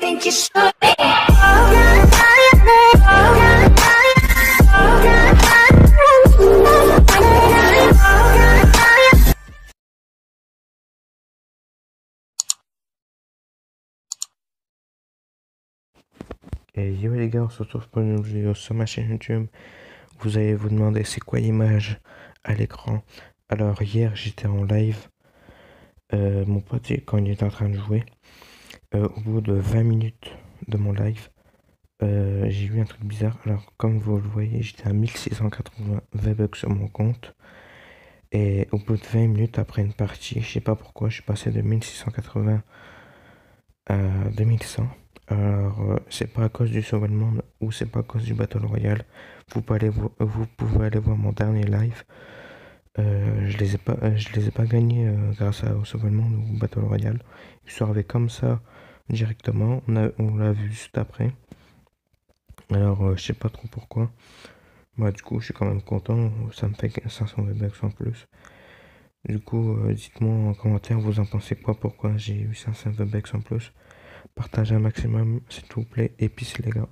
think you. Et yo les gars, on se retrouve pour une nouvelle vidéo sur ma chaîne YouTube. Vous allez vous demander c'est quoi l'image à l'écran? Alors hier j'étais en live. Euh, mon pote quand il était en train de jouer. Euh, au bout de 20 minutes de mon live, euh, j'ai vu un truc bizarre. Alors comme vous le voyez, j'étais à 1680 V-Bucks sur mon compte. Et au bout de 20 minutes après une partie, je sais pas pourquoi, je suis passé de 1680 à 2100. Alors, euh, c'est pas à cause du Sauver le Monde ou c'est pas à cause du Battle Royale. Vous pouvez aller, vo- vous pouvez aller voir mon dernier live. Euh, je les ai pas, les ai pas gagnés grâce à, au Sauver le Monde ou Battle Royale. Ils sont arrivés comme ça directement. On l'a vu juste après. Alors, euh, je sais pas trop pourquoi. Bah, du coup, je suis quand même content. Ça me fait 500 V-Bucks en plus. Du coup, euh, dites-moi en commentaire, vous en pensez quoi, pourquoi j'ai eu 500 V-Bucks en plus? Partagez un maximum, s'il vous plaît, et peace les gars.